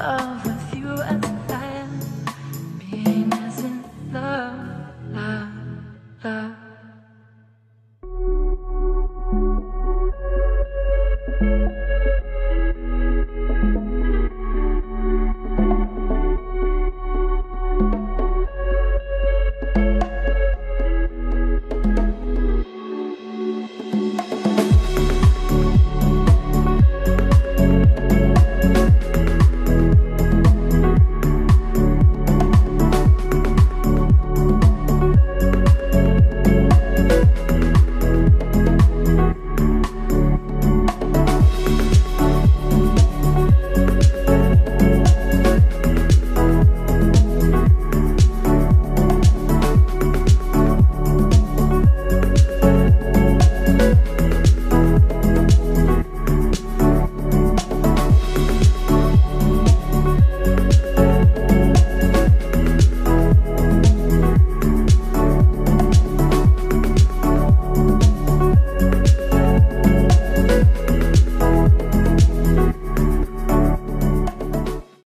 Oh.